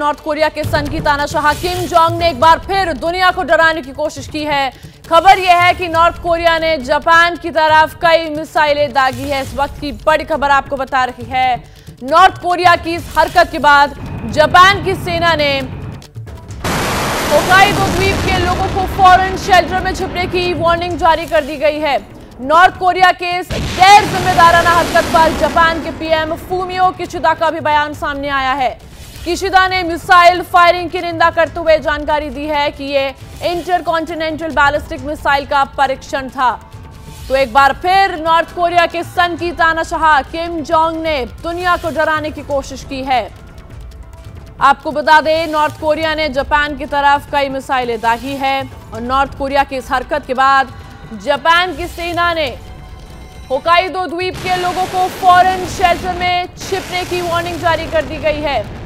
North Korea के सन की तानाशाह किम जोंग ने एक बार फिर दुनिया को डराने की कोशिश की है। खबर यह है कि नॉर्थ कोरिया ने जापान की तरफ़ कई मिसाइलें दागी है। इस वक्त की बड़ी खबर आपको बता रही है। नॉर्थ कोरिया की इस हरकत के बाद जापान की सेना ने होकाइडो द्वीप के लोगों को फ़ौरन शेल्टर में छिपने की वार्निंग जारी कर दी गई है। नॉर्थ कोरिया के इस गैर जिम्मेदाराना हरकत पर जापान के पीएम फूमियो किशिदा का भी बयान सामने आया है। किशिदा ने मिसाइल फायरिंग की निंदा करते हुए जानकारी दी है कि ये इंटर कॉन्टिनेंटल बैलिस्टिक मिसाइल का परीक्षण था। तो एक बार फिर नॉर्थ कोरिया के सन की तानाशाह किम जोंग ने दुनिया को डराने की कोशिश की है। आपको बता दें, नॉर्थ कोरिया ने जापान की तरफ़ कई मिसाइलें दागी है और नॉर्थ कोरिया की इस हरकत के बाद जापान की सेना ने होकाइडो द्वीप के लोगों को फ़ौरन शेल्टर में छिपने की वार्निंग जारी कर दी गई है।